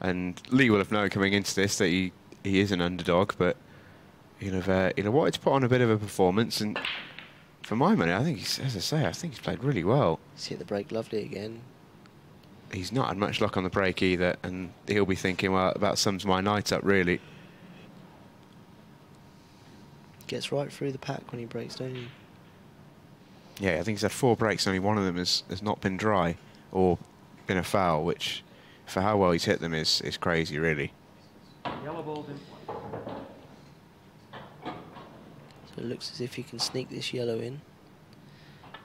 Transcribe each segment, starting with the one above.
And Lee will have known coming into this that he, he is an underdog, but he'll have, uh, he'll have wanted to put on a bit of a performance. And for my money, I think, he's, as I say, I think he's played really well. He's hit the break lovely again. He's not had much luck on the break either, and he'll be thinking, well, about sums my night up, really. Gets right through the pack when he breaks, don't he? Yeah, I think he's had four breaks, only one of them has, has not been dry or been a foul, which for how well he's hit them is, is crazy, really. Yellow ball's in play. So it looks as if he can sneak this yellow in.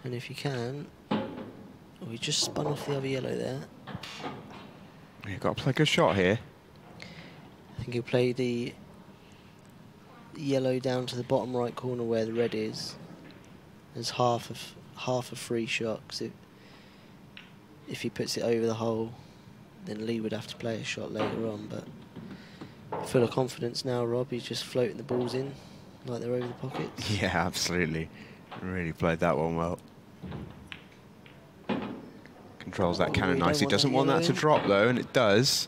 And if he can... Oh, he just spun off the other yellow there. You've got to play a good shot here. I think he'll play the yellow down to the bottom right corner where the red is. There's half of half a free shot 'cause if if he puts it over the hole, then Lee would have to play a shot later on. But full of confidence now, Rob. He's just floating the balls in like they're over the pockets. Yeah, absolutely. Really played that one well. Controls that Oh, cannon nicely. Doesn't want that to drop though, and it does.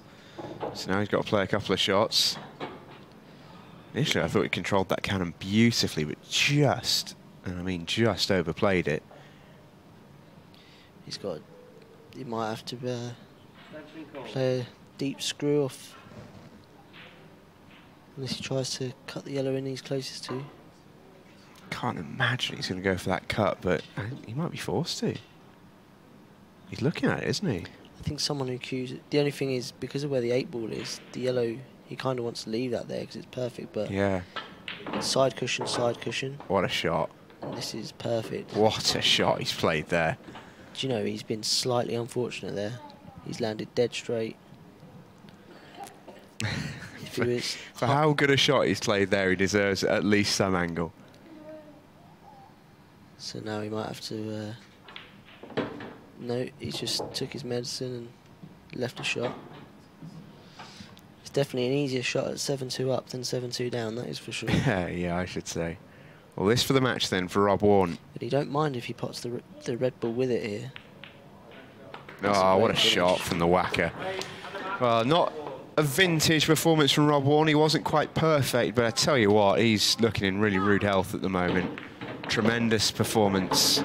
So now he's got to play a couple of shots. Initially, I thought he controlled that cannon beautifully, but just, and I mean just overplayed it. He's got. He might have to uh, That's been called. play a deep screw off. Unless he tries to cut the yellow in he's closest to. Can't imagine he's going to go for that cut, but he might be forced to. He's looking at it, isn't he? I think someone who cues it. The only thing is, because of where the eight ball is, the yellow, he kind of wants to leave that there because it's perfect. But Yeah. side cushion, side cushion, What a shot. and this is perfect. What a shot he's played there. Do you know, he's been slightly unfortunate there. He's landed dead straight. was. For how good a shot he's played there, he deserves at least some angle. So now he might have to. Uh, no, he just took his medicine and left a shot. It's definitely an easier shot at 7 2 up than 7 2 down, that is for sure. Yeah, yeah, I should say. Well, this for the match then for Rob Wharne. But he don't mind if he pots the, the red ball with it here. Oh, That's a Oh, what a finish. shot from the whacker. Well, not a vintage performance from Rob Wharne. He wasn't quite perfect, but I tell you what, he's looking in really rude health at the moment. Tremendous performance